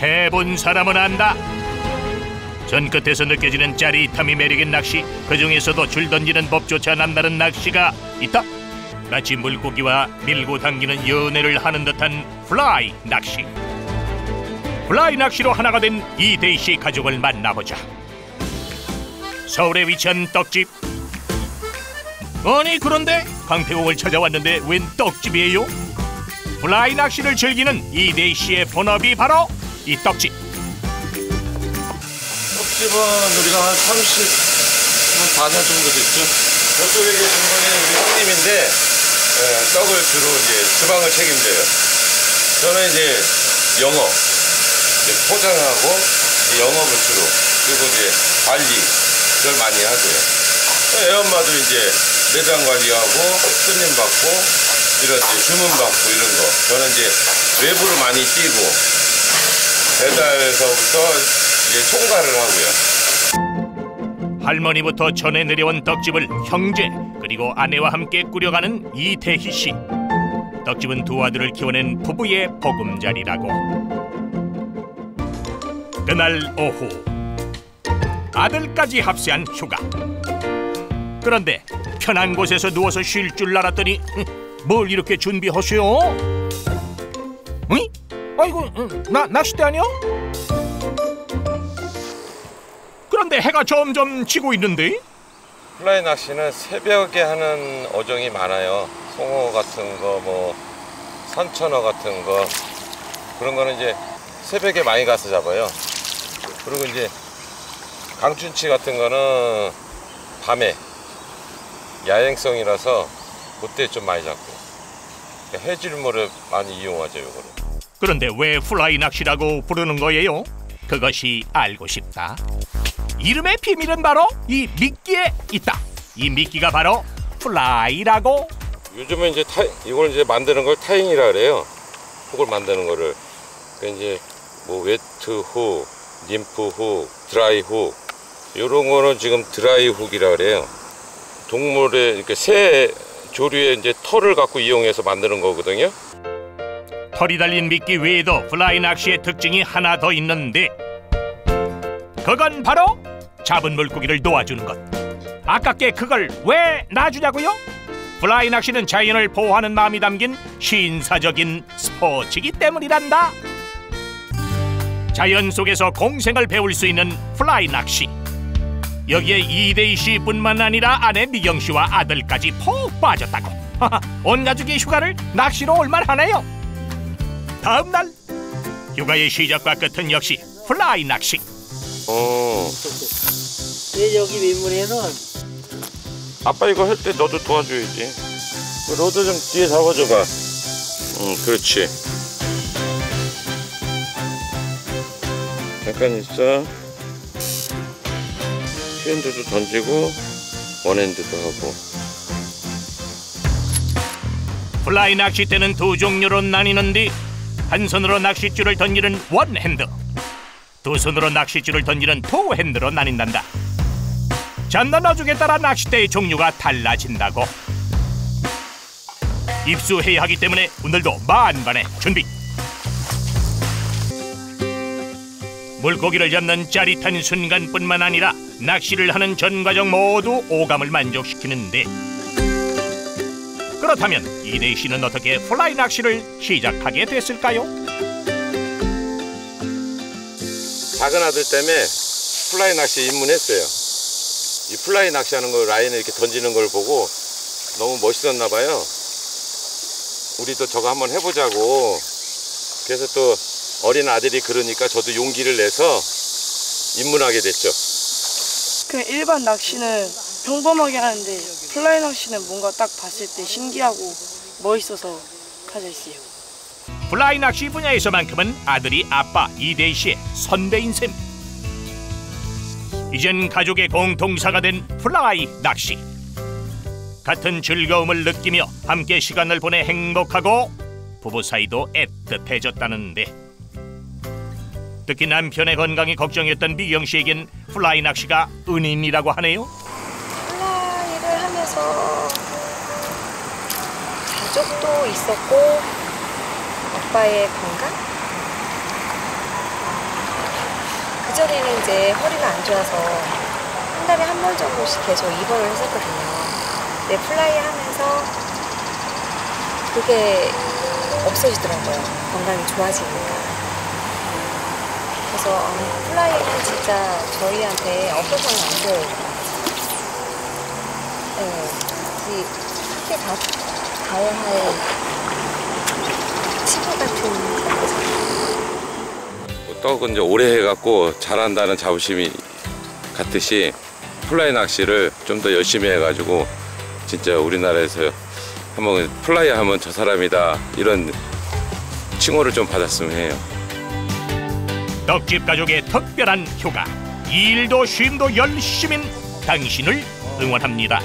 해본 사람은 안다. 손끝에서 느껴지는 짜릿함이 매력인 낚시 그 중에서도 줄 던지는 법조차 남다른 낚시가 있다. 마치 물고기와 밀고 당기는 연애를 하는 듯한 플라이 낚시. 플라이 낚시로 하나가 된 이대희 씨 가족을 만나보자. 서울에 위치한 떡집. 아니 그런데? 강태공을 찾아왔는데 웬 떡집이에요? 플라이 낚시를 즐기는 이대희 씨의 본업이 바로 이 떡집 떡집은 우리가 한 30, 한 4년 정도 됐죠. 저쪽에 계신 분이 우리 형님인데, 예, 떡을 주로 이제 주방을 책임져요. 저는 이제 영업, 이제 포장하고 이제 영업을 주로, 그리고 이제 관리, 그걸 많이 하고요. 애 엄마도 이제 매장 관리하고, 손님 받고, 이런 주문 받고 이런 거. 저는 이제 외부로 많이 뛰고, 배달서부터 이제 총괄을 하고요. 할머니부터 전해 내려온 떡집을 형제 그리고 아내와 함께 꾸려가는 이태희 씨. 떡집은 두 아들을 키워낸 부부의 보금자리라고. 그날 오후 아들까지 합세한 휴가. 그런데 편한 곳에서 누워서 쉴 줄 알았더니 뭘 이렇게 준비하시오? 응? 아이고 나 낚시대 아니야? 그런데 해가 점점 지고 있는데 플라이 낚시는 새벽에 하는 어종이 많아요. 송어 같은 거, 뭐 산천어 같은 거 그런 거는 이제 새벽에 많이 가서 잡아요. 그리고 이제 강준치 같은 거는 밤에 야행성이라서 그때 좀 많이 잡고 그러니까 해질무렵을 많이 이용하죠, 요거를. 그런데 왜 플라이 낚시라고 부르는 거예요? 그것이 알고 싶다. 이름의 비밀은 바로 이 미끼에 있다. 이 미끼가 바로 플라이라고. 요즘은 이제 타, 이걸 이제 만드는 걸 tying이라 그래요. hook을 만드는 거를. 그 이제 뭐 wet hook, nymph hook, dry hook. 요런 거는 지금 dry hook이라 그래요. 동물의 이렇게 새 조류의 이제 털을 갖고 이용해서 만드는 거거든요. 털이 달린 미끼 외에도 플라이 낚시의 특징이 하나 더 있는데 그건 바로 잡은 물고기를 놓아주는 것. 아깝게 그걸 왜 놔주냐고요? 플라이 낚시는 자연을 보호하는 마음이 담긴 신사적인 스포츠이기 때문이란다. 자연 속에서 공생을 배울 수 있는 플라이 낚시. 여기에 이대희 씨뿐만 아니라 아내 미경 씨와 아들까지 푹 빠졌다고. 온 가족이 휴가를 낚시로 올만하네요. 다음 날 휴가의 시작과 끝은 역시 플라이 낚시. 어. 내 여기 민물에는 아빠 이거 할 때 너도 도와줘야지. 그 rod 좀 뒤에 잡아줘봐. 응, 그렇지. 잠깐 있어. two hand도 던지고 one hand도 하고. 플라이 낚싯대는 두 종류로 나뉘는데 한 손으로 낚싯줄을 던지는 원핸드 두 손으로 낚싯줄을 던지는 투핸드로 나뉜단다. 잔나 나중에 따라 낚싯대의 종류가 달라진다고. 입수해야 하기 때문에 오늘도 만반의 준비. 물고기를 잡는 짜릿한 순간뿐만 아니라 낚시를 하는 전 과정 모두 오감을 만족시키는데 그렇다면 이대희 씨는 어떻게 플라이 낚시를 시작하게 됐을까요? 작은 아들 때문에 플라이 낚시 입문했어요. 이 플라이 낚시하는 거 라인을 이렇게 던지는 걸 보고 너무 멋있었나 봐요. 우리도 저거 한번 해보자고. 그래서 또 어린 아들이 그러니까 저도 용기를 내서 입문하게 됐죠. 그냥 일반 낚시는 평범하게 하는데 플라이 낚시는 뭔가 딱 봤을 때 신기하고 멋있어서 했어요. 플라이 낚시 분야에서만큼은 아들이 아빠 이대희 씨의 선배인 셈. 이젠 가족의 공통사가 된 플라이 낚시. 같은 즐거움을 느끼며 함께 시간을 보내 행복하고 부부 사이도 애틋해졌다는데 특히 남편의 건강이 걱정이었던 미경 씨에겐 플라이 낚시가 은인이라고 하네요. 가족도 있었고 아빠의 건강 그전에는 이제 허리가 안 좋아서 한 달에 한 번 정도씩 계속 입원을 했었거든요. 근데 플라이 하면서 그게 없어지더라고요. 건강이 좋아지니까. 그래서 어, 플라이는 진짜 저희한테 없어서는 안 돼요. 네, 이 함께 가, 가야 할 친구 같은 거죠. 뭐 떡은 이제 오래 해갖고 잘한다는 자부심을 갖듯이 플라이 낚시를 좀 더 열심히 해가지고 진짜 우리나라에서 한번 플라이 하면 저 사람이다 이런 칭호를 좀 받았으면 해요. 떡집 가족의 특별한 휴가 일도 쉼도 열심인 당신을 응원합니다